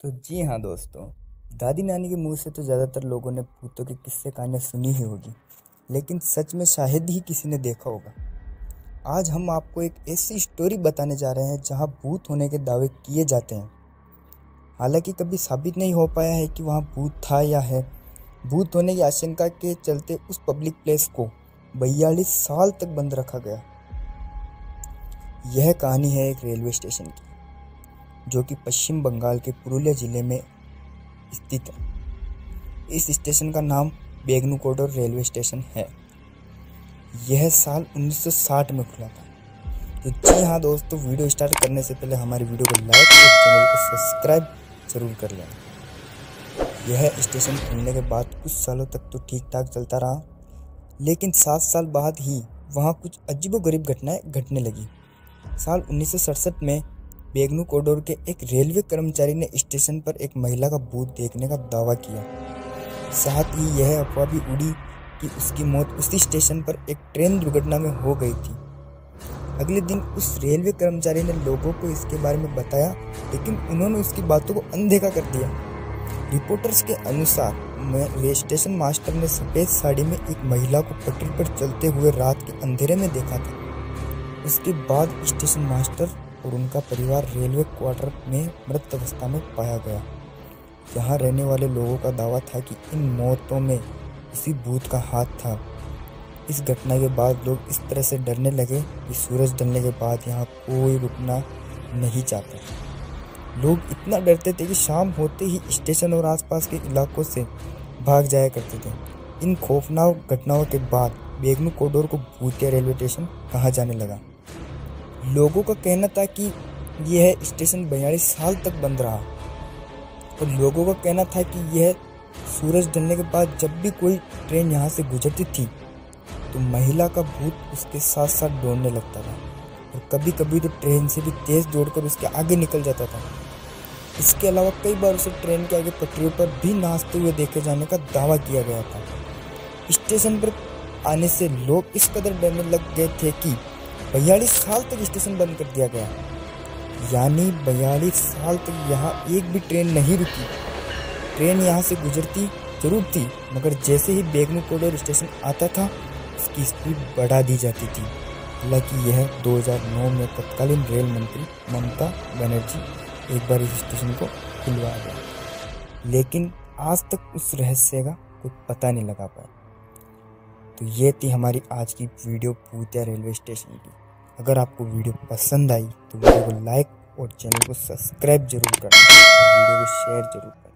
तो जी हाँ दोस्तों, दादी नानी के मुँह से तो ज़्यादातर लोगों ने भूतों के किस्से कहानियाँ सुनी ही होगी, लेकिन सच में शायद ही किसी ने देखा होगा। आज हम आपको एक ऐसी स्टोरी बताने जा रहे हैं जहाँ भूत होने के दावे किए जाते हैं। हालाँकि कभी साबित नहीं हो पाया है कि वहाँ भूत था या है। भूत होने की आशंका के चलते उस पब्लिक प्लेस को बयालीस साल तक बंद रखा गया। यह कहानी है एक रेलवे स्टेशन की। जो कि पश्चिम बंगाल के पुरुलिया ज़िले में स्थित है। इस स्टेशन का नाम बेगनुकोडोर रेलवे स्टेशन है। यह साल 1960 में खुला था। तो जी हाँ दोस्तों, वीडियो स्टार्ट करने से पहले हमारी वीडियो को लाइक और चैनल को सब्सक्राइब ज़रूर कर लें यह स्टेशन खुलने के बाद कुछ सालों तक तो ठीक ठाक चलता रहा, लेकिन सात साल बाद ही वहाँ कुछ अजीबोगरीब घटनाएँ घटने लगी। साल उन्नीस सौ सड़सठ में बेगनू कोडोर के एक रेलवे कर्मचारी ने स्टेशन पर एक महिला का भूत देखने का दावा किया। साथ ही यह अफवाह भी उड़ी कि उसकी मौत उसी स्टेशन पर एक ट्रेन दुर्घटना में हो गई थी। अगले दिन उस रेलवे कर्मचारी ने लोगों को इसके बारे में बताया, लेकिन उन्होंने उसकी बातों को अनदेखा कर दिया। रिपोर्टर्स के अनुसार स्टेशन मास्टर ने सफ़ेद साड़ी में एक महिला को पटरी पर चलते हुए रात के अंधेरे में देखा था। उसके बाद स्टेशन मास्टर और उनका परिवार रेलवे क्वार्टर में मृत अवस्था में पाया गया। यहाँ रहने वाले लोगों का दावा था कि इन मौतों में किसी भूत का हाथ था। इस घटना के बाद लोग इस तरह से डरने लगे कि सूरज ढलने के बाद यहाँ कोई रुकना नहीं चाहता। लोग इतना डरते थे कि शाम होते ही स्टेशन और आसपास के इलाकों से भाग जाया करते थे। इन खौफनाक घटनाओं के बाद बेगनू कोडोर को भूतिया रेलवे स्टेशन कहा जाने लगा? लोगों का कहना था कि यह स्टेशन बयालीस साल तक बंद रहा। और लोगों का कहना था कि यह सूरज ढलने के बाद जब भी कोई ट्रेन यहाँ से गुजरती थी तो महिला का भूत उसके साथ साथ दौड़ने लगता था। और कभी कभी तो ट्रेन से भी तेज़ दौड़कर उसके आगे निकल जाता था। इसके अलावा कई बार उसे ट्रेन के आगे पटरियों पर भी नाचते हुए देखे जाने का दावा किया गया था। स्टेशन पर आने से लोग इस कदर डरने लग गए थे कि बयालीस साल तक स्टेशन बंद कर दिया गया। यानी बयालीस साल तक यहाँ एक भी ट्रेन नहीं रुकी। ट्रेन यहाँ से गुजरती, ज़रूर थी, मगर जैसे ही बेगनू कोडोर स्टेशन आता था, उसकी स्पीड बढ़ा दी जाती थी। हालाँकि यह 2009 में तत्कालीन रेल मंत्री ममता बनर्जी एक बार इस स्टेशन को खुलवा गया लेकिन आज तक उस रहस्य का कोई पता नहीं लगा पाया। तो ये थी हमारी आज की वीडियो पूतिया रेलवे स्टेशन की। अगर आपको वीडियो पसंद आई तो वीडियो को लाइक और चैनल को सब्सक्राइब ज़रूर करना और वीडियो को शेयर ज़रूर करें